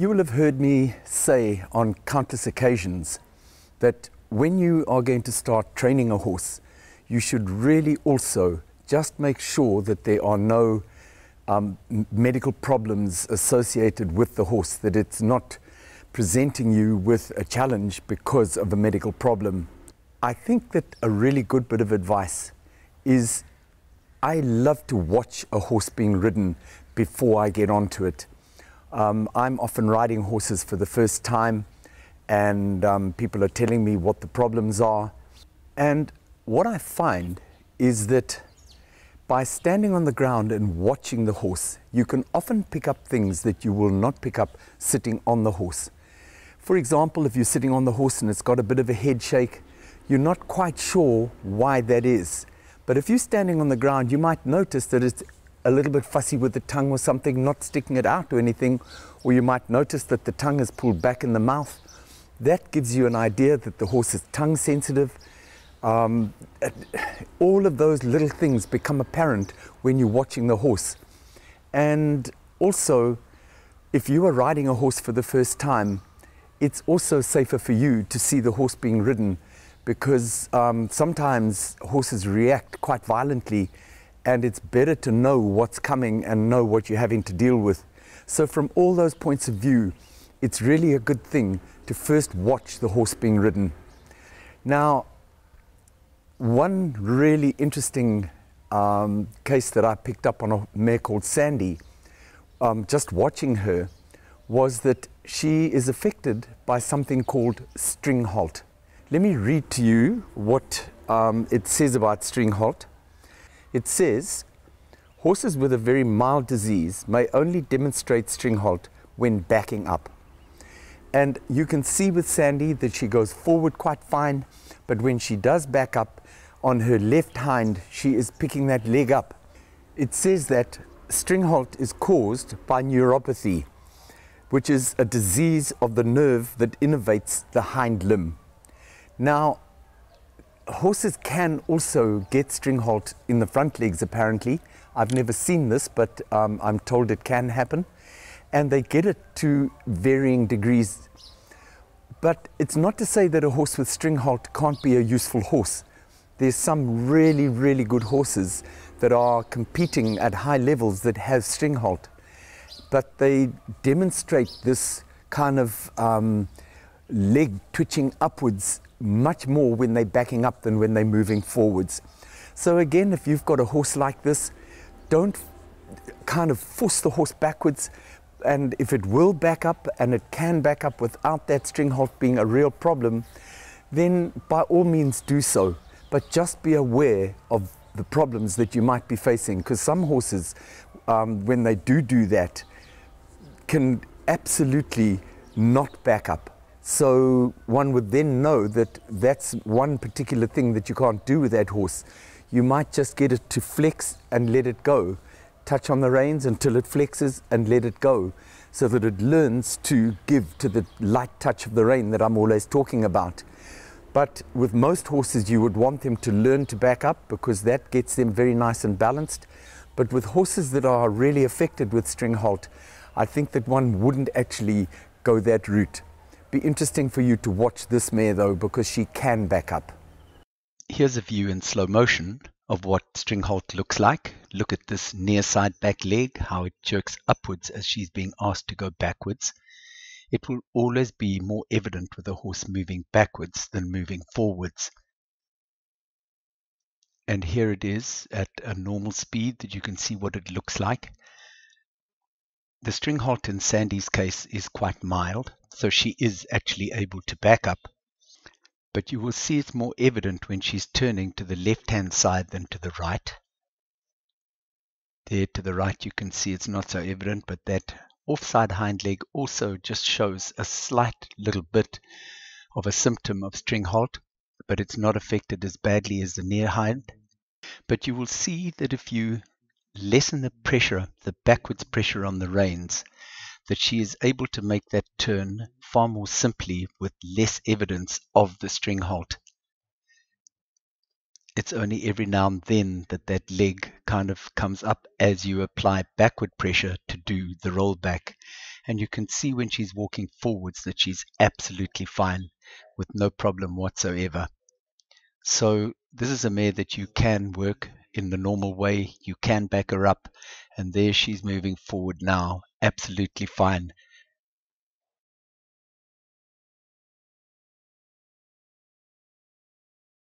You will have heard me say on countless occasions that when you are going to start training a horse, you should really also just make sure that there are no um, medical problems associated with the horse, that it's not presenting you with a challenge because of a medical problem. I think that a really good bit of advice is I love to watch a horse being ridden before I get onto it. Um, I'm often riding horses for the first time, and um, people are telling me what the problems are. And what I find is that by standing on the ground and watching the horse, you can often pick up things that you will not pick up sitting on the horse. For example, if you're sitting on the horse and it's got a bit of a head shake, you're not quite sure why that is. But if you're standing on the ground, you might notice that it's a little bit fussy with the tongue or something, not sticking it out or anything, or you might notice that the tongue is pulled back in the mouth. That gives you an idea that the horse is tongue sensitive. Um, all of those little things become apparent when you're watching the horse. And also, if you are riding a horse for the first time, it's also safer for you to see the horse being ridden because um, sometimes horses react quite violently and it's better to know what's coming and know what you're having to deal with. So from all those points of view, it's really a good thing to first watch the horse being ridden. Now, one really interesting um, case that I picked up on a mare called Sandy, um, just watching her, was that she is affected by something called string halt. Let me read to you what um, it says about string halt. It says, horses with a very mild disease may only demonstrate string halt when backing up. And you can see with Sandy that she goes forward quite fine, but when she does back up on her left hind, she is picking that leg up. It says that string halt is caused by neuropathy, which is a disease of the nerve that innervates the hind limb. Now, horses can also get string halt in the front legs apparently. I've never seen this, but um, I'm told it can happen. And they get it to varying degrees. But it's not to say that a horse with string halt can't be a useful horse. There's some really, really good horses that are competing at high levels that have string halt. But they demonstrate this kind of um, leg twitching upwards much more when they're backing up than when they're moving forwards. So again, if you've got a horse like this, don't kind of force the horse backwards. And if it will back up and it can back up without that string halt being a real problem, then by all means do so. But just be aware of the problems that you might be facing because some horses, um, when they do do that, can absolutely not back up so one would then know that that's one particular thing that you can't do with that horse. You might just get it to flex and let it go. Touch on the reins until it flexes and let it go so that it learns to give to the light touch of the rein that I'm always talking about. But with most horses, you would want them to learn to back up because that gets them very nice and balanced. But with horses that are really affected with string halt, I think that one wouldn't actually go that route be interesting for you to watch this mare though because she can back up. Here's a view in slow motion of what string halt looks like. Look at this near side back leg, how it jerks upwards as she's being asked to go backwards. It will always be more evident with a horse moving backwards than moving forwards. And here it is at a normal speed that you can see what it looks like. The string halt in Sandy's case is quite mild, so she is actually able to back up. But you will see it's more evident when she's turning to the left-hand side than to the right. There to the right you can see it's not so evident, but that offside hind leg also just shows a slight little bit of a symptom of string halt, but it's not affected as badly as the near hind. But you will see that if you lessen the pressure, the backwards pressure on the reins, that she is able to make that turn far more simply with less evidence of the string halt. It's only every now and then that that leg kind of comes up as you apply backward pressure to do the rollback. and you can see when she's walking forwards that she's absolutely fine with no problem whatsoever. So this is a mare that you can work in the normal way. You can back her up, and there she's moving forward now, absolutely fine.